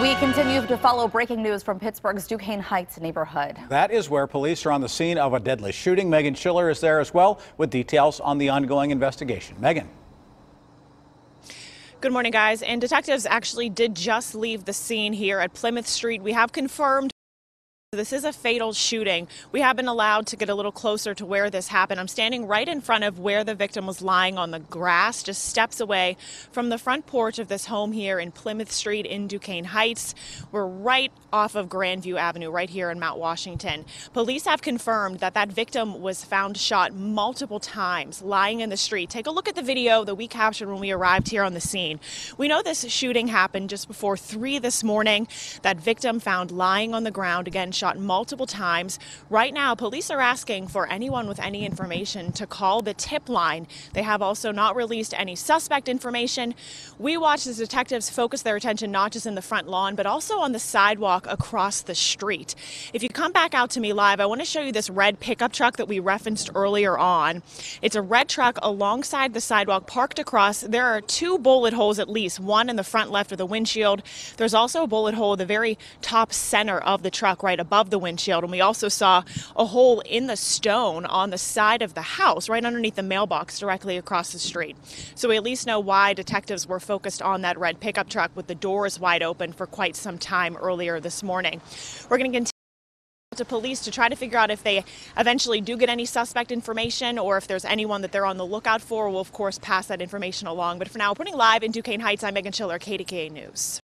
We continue to follow breaking news from Pittsburgh's Duquesne Heights neighborhood. That is where police are on the scene of a deadly shooting. Meghan Schiller is there as well with details on the ongoing investigation. Meghan. Good morning, guys. And detectives actually did just leave the scene here at Plymouth Street. We have confirmed this is a fatal shooting. We have been allowed to get a little closer to where this happened. I'm standing right in front of where the victim was lying on the grass, just steps away from the front porch of this home here in Plymouth Street in Duquesne Heights. We're right off of Grandview Avenue, right here in Mount Washington. Police have confirmed that that victim was found shot multiple times, lying in the street. Take a look at the video that we captured when we arrived here on the scene. We know this shooting happened just before 3 this morning. That victim found lying on the ground again shot multiple times. Right now, police are asking for anyone with any information to call the tip line. They have also not released any suspect information. We watch as detectives focus their attention not just in the front lawn, but also on the sidewalk across the street. If you come back out to me live, I want to show you this red pickup truck that we referenced earlier on. It's a red truck alongside the sidewalk parked across. There are two bullet holes at least, one in the front left of the windshield. There's also a bullet hole at the very top center of the truck right above the windshield. And we also saw a hole in the stone on the side of the house, right underneath the mailbox directly across the street. So we at least know why detectives were focused on that red pickup truck with the doors wide open for quite some time earlier this morning. We're going to continue to police to try to figure out if they eventually do get any suspect information or if there's anyone that they're on the lookout for. We'll, of course, pass that information along. But for now, putting live in Duquesne Heights, I'm Meghan Schiller, KDKA News.